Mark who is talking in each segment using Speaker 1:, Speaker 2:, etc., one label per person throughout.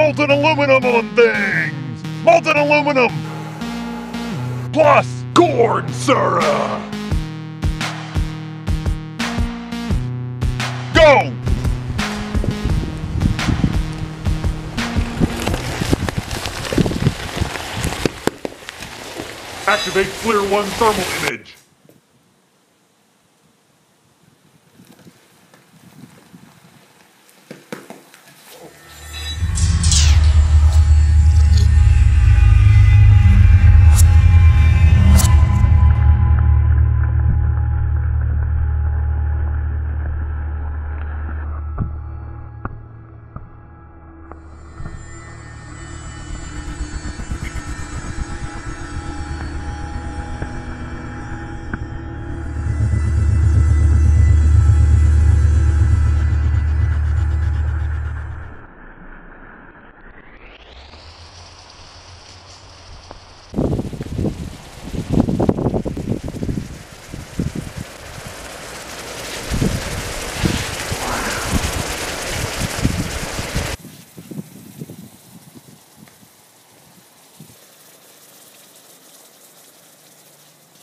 Speaker 1: molten aluminum on things! Molten aluminum! Plus corn syrup! Go! Activate Flir 1 thermal image.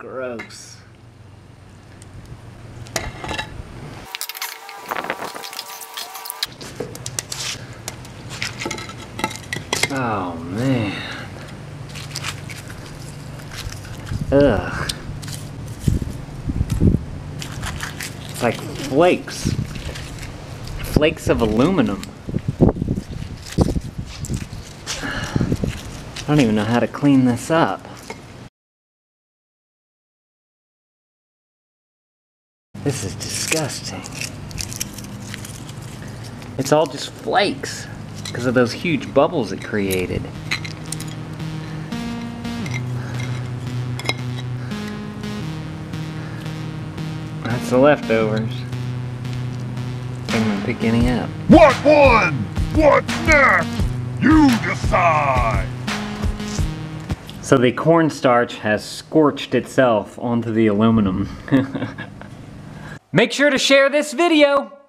Speaker 2: Gross. Oh man. Ugh. It's like flakes. Flakes of aluminum. I don't even know how to clean this up. This is disgusting. It's all just flakes because of those huge bubbles it created. That's the leftovers. Can't even pick any up.
Speaker 1: What one? What's next? You decide!
Speaker 2: So the cornstarch has scorched itself onto the aluminum. Make sure to share this video!